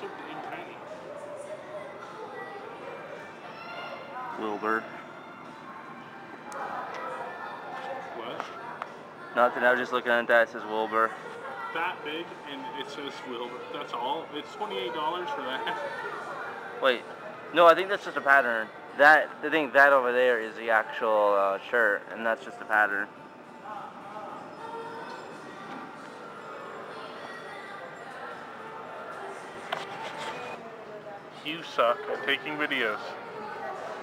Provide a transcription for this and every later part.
so dang tiny. Wilbur. What? Nothing. I was just looking at that. It says Wilbur. That big, and it says Wilbur. That's all. It's twenty-eight dollars for that. Wait. No, I think that's just a pattern. That I think that over there is the actual uh, shirt, and that's just a pattern. You suck at taking videos.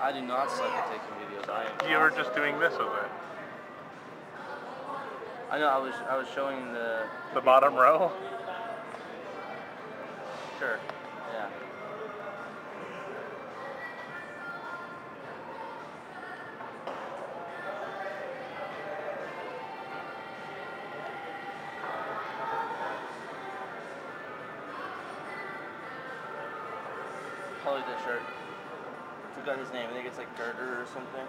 I do not suck at taking videos. I am. You were just doing this with it. I know. I was. I was showing the. The bottom row. Sure. Shirt. Forgot his name. I think it's like Girder or something.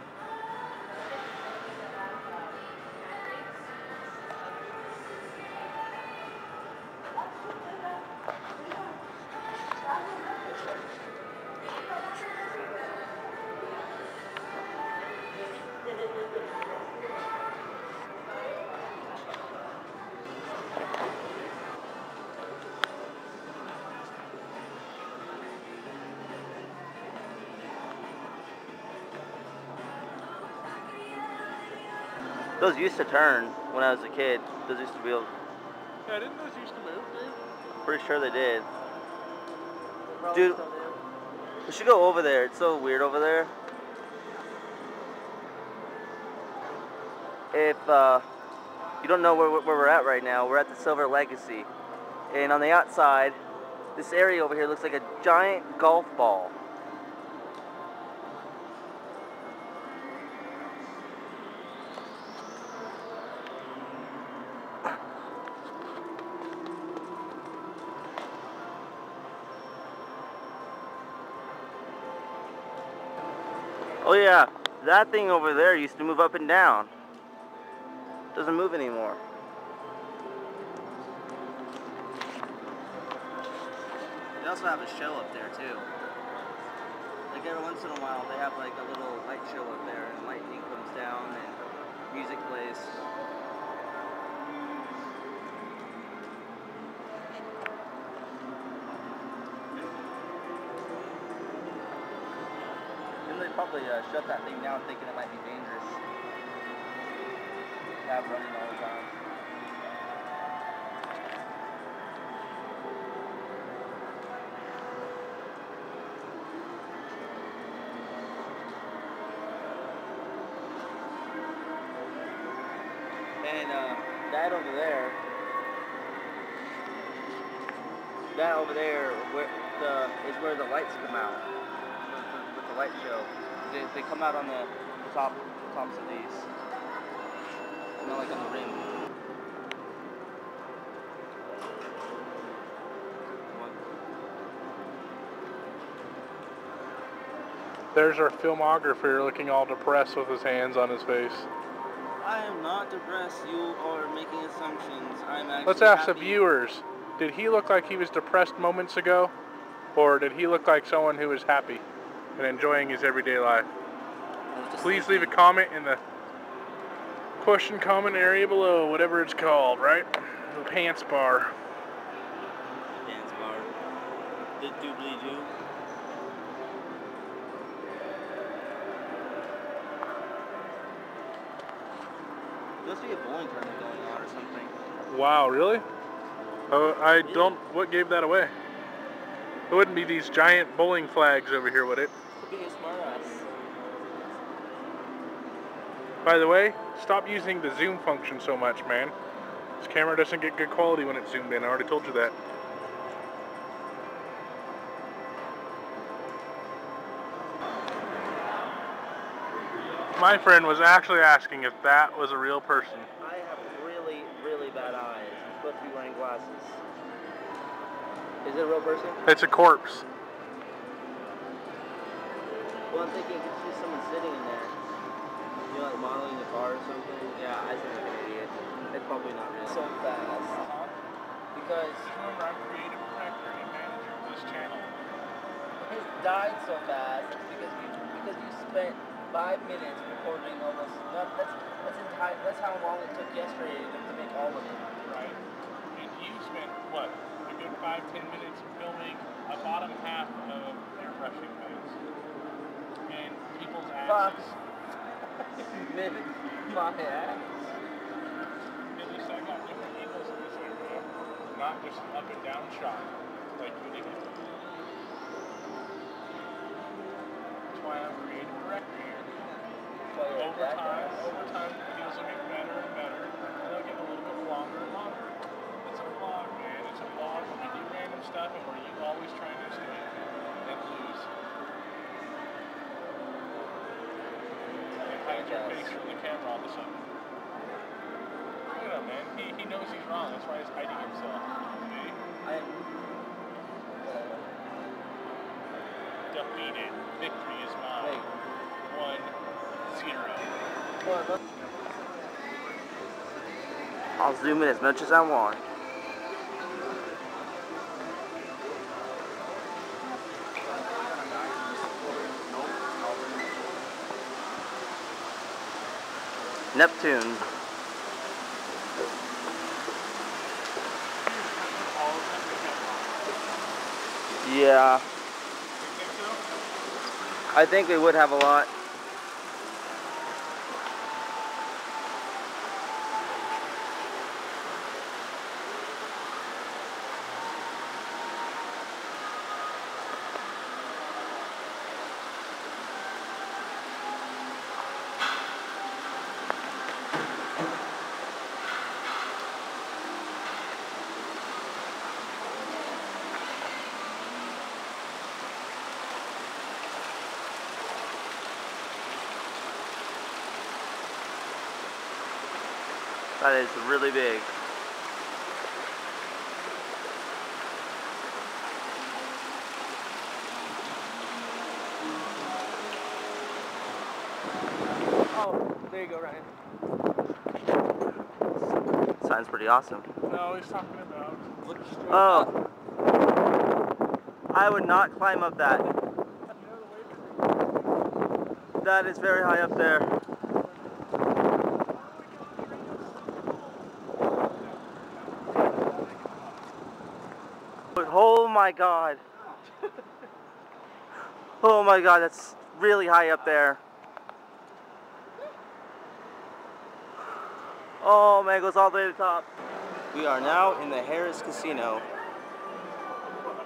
Those used to turn when I was a kid. Those used to be able. Yeah, didn't those used to move, dude? Pretty sure they did. Dude, we should go over there. It's so weird over there. If uh, you don't know where, where we're at right now, we're at the Silver Legacy. And on the outside, this area over here looks like a giant golf ball. Oh yeah, that thing over there used to move up and down. Doesn't move anymore. They also have a show up there too. Like every once in a while they have like a little light show up there and lightning comes down and music plays. Probably uh, shut that thing down thinking it might be dangerous. Have running all the time. And uh, that over there, that over there, where the is where the lights come out with the light show. They, they come out on the, the top tops of these, not like on the rim. There's our filmographer looking all depressed with his hands on his face. I am not depressed. You are making assumptions. I'm actually. Let's ask the viewers. Did he look like he was depressed moments ago? Or did he look like someone who was happy and enjoying his everyday life? I was just Please leave a comment in the question comment area below, whatever it's called, right? The pants bar. Dance bar. The doobly doo. There must be a bowling tournament going on or something. Wow, really? Oh, I don't. What gave that away? It wouldn't be these giant bowling flags over here, would it? Could be a smart ass. By the way, stop using the zoom function so much, man. This camera doesn't get good quality when it's zoomed in. I already told you that. My friend was actually asking if that was a real person. I have really, really bad eyes. I'm supposed to be wearing glasses. Is it a real person? It's a corpse. Well, I'm thinking it's just someone sitting in there. You know, like modeling the car or something. Yeah, I sound like an idiot. It's probably not real. So fast. Because Remember, I'm creative director and manager. Of this channel. His died so fast because you because you spent five minutes recording almost. That, that's that's entire. That's how long it took yesterday to, to make all of it. Right. And you spent what? A good five, ten minutes filming a bottom half of airbrushing things. And people's Asses. Minutes, my ass. At least I got different angles in this area. Not just an up and down shot like you did. That's why I'm creative director here. Well, Over time, over time, the videos will get better and better, and they'll get a little bit longer and longer. It's a vlog, man. It's a vlog we do random stuff and where you always try to stay and lose. And hide from the camera all of a sudden. You know, man. He, he knows he's wrong. That's why he's hiding himself. See? I. Defeated. Victory is mine. Wait. One, zero. I'll zoom in as much as I want. Neptune. Yeah? I think we would have a lot. That is really big. Oh, there you go, Ryan. Sounds pretty awesome. No, he's talking about. Uh, up. Oh, I would not climb up that. That is very high up there. Oh my god. Oh my god, that's really high up there. Oh man, it goes all the way to the top. We are now in the Harrah's Casino.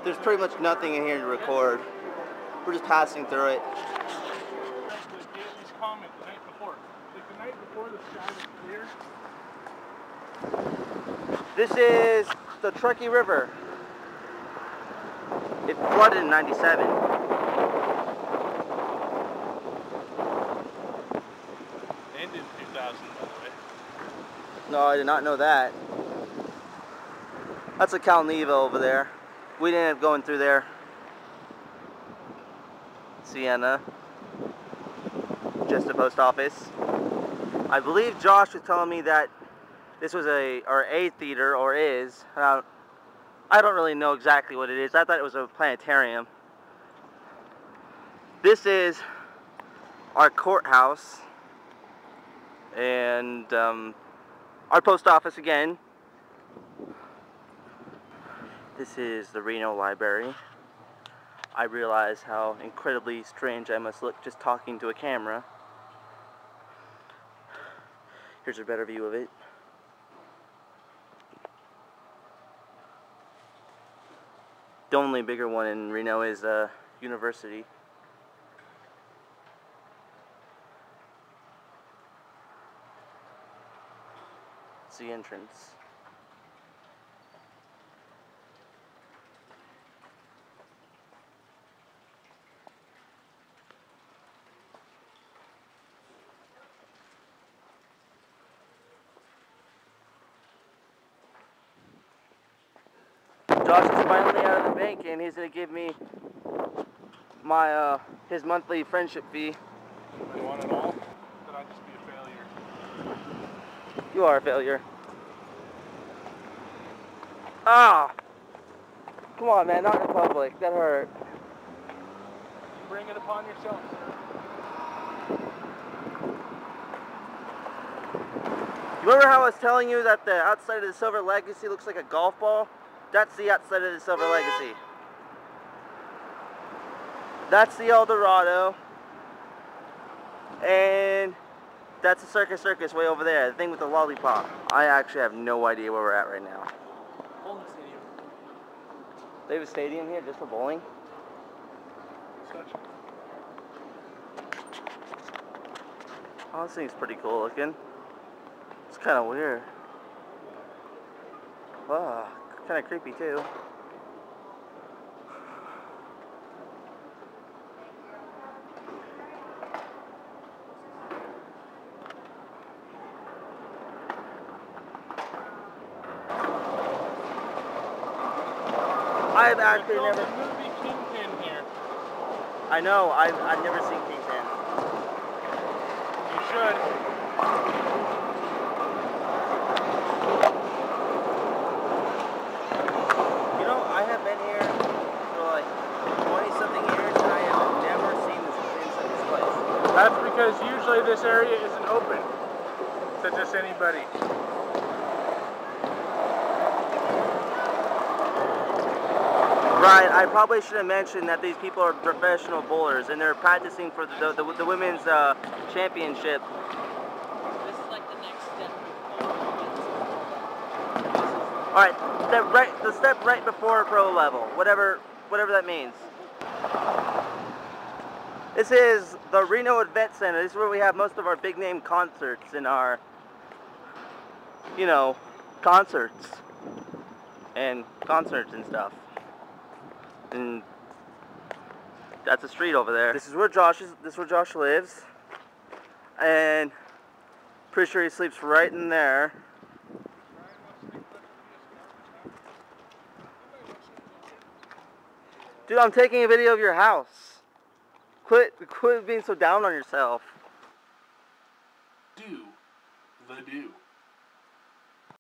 There's pretty much nothing in here to record. We're just passing through it. These comments the night before. Like the night before the sky was clear. This is the Truckee River. It flooded in 97. Ended in 2000, by the way. No, I did not know that. That's a Calneva over there. We didn't end up going through there. Siena. Just the post office. I believe Josh was telling me that this was a, or a theater, or is. I I don't really know exactly what it is. I thought it was a planetarium. This is our courthouse. And, um, our post office again. This is the Reno Library. I realize how incredibly strange I must look just talking to a camera. Here's a better view of it. The only bigger one in Reno is uh, University. It's the entrance. Josh is finally bank and he's gonna give me my uh his monthly friendship fee. I want it all. Then I'd just be a failure. You are a failure. Ah! Come on, man, not in public. That hurt. You bring it upon yourself, sir. You remember how I was telling you that the outside of the Silver Legacy looks like a golf ball? That's the outside of the Silver Legacy. That's the Eldorado. And that's the Circus Circus way over there, the thing with the lollipop. I actually have no idea where we're at right now. Bowling stadium. They have a stadium here just for bowling? Such. Oh, this thing's pretty cool looking. It's kind of weird. Wow, kind of creepy too. I've actually never. movie Kingpin here. I know. I've I've never seen Kingpin. You should. You know, I have been here for like 20 something years and I have never seen this inside this place. That's because usually this area isn't open to just anybody. Right, I probably should have mentioned that these people are professional bowlers and they're practicing for the, the, the women's uh, championship. This is like the next step. All right, step right, the step right before pro level, whatever, whatever that means. This is the Reno Event Center. This is where we have most of our big name concerts and our, you know, concerts and concerts and stuff. And that's a street over there. This is where Josh is. This is where Josh lives, and pretty sure he sleeps right in there. Dude, I'm taking a video of your house. Quit, quit being so down on yourself. Do the do.